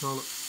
Sağ ol.